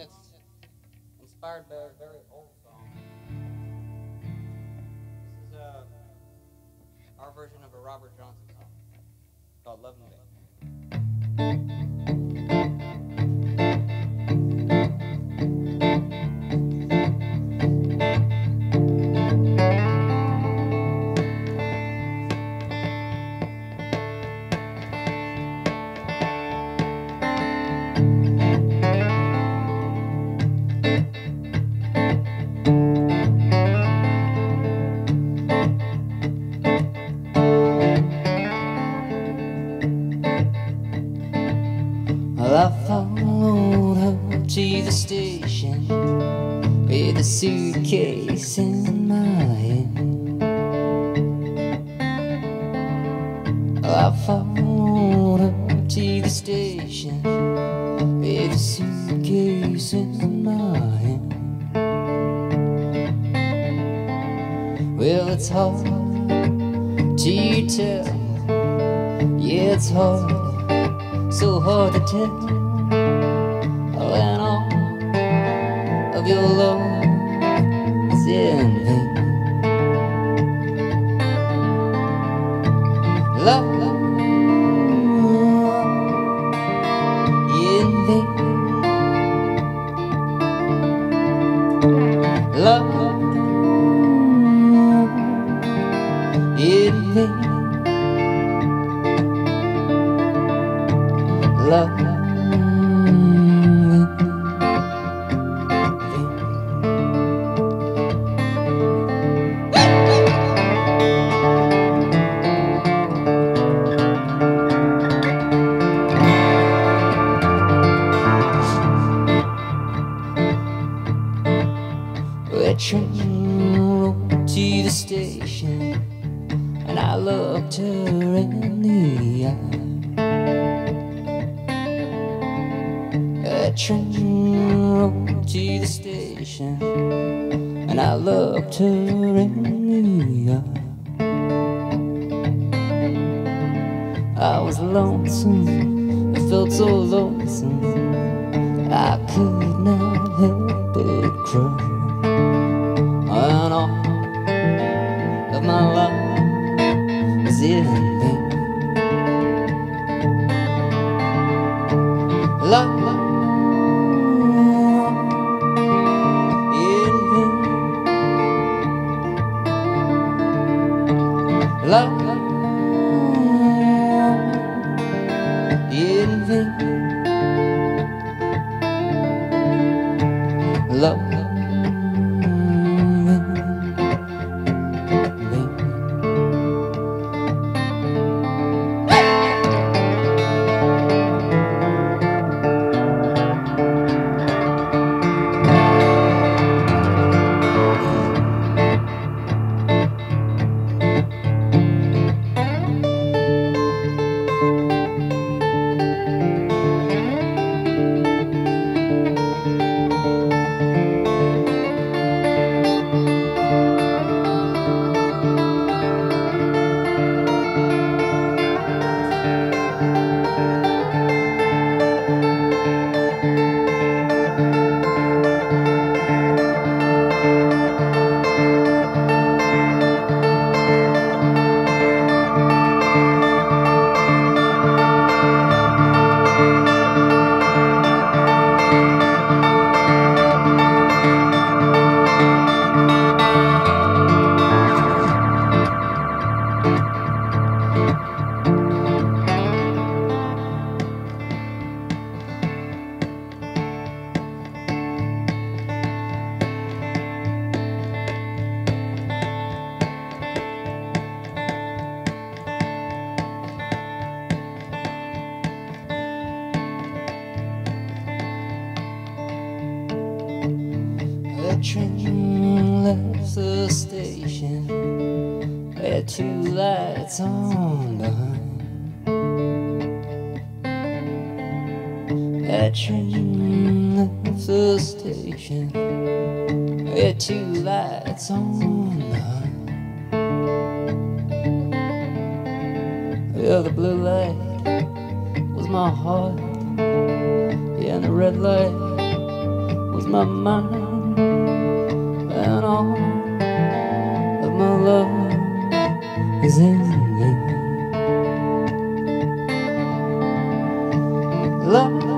that's inspired by a very old song. This is uh, our version of a Robert Johnson song called Love in station with a suitcase in my hand. I followed her to the station with a suitcase in my hand. Well, it's hard to tell. Yeah, it's hard so hard to tell love. A train rolled to the station, and I looked her in the eye. A train rolled to the station, and I looked her in the eye. I was lonesome, I felt so lonesome, I could not help but cry. And all of my love was in vain. Love train left the station with two lights on behind. The train left the station with two lights on behind. Yeah, the blue light was my heart, yeah, and the red light was my mind, and all of my love is in. Love,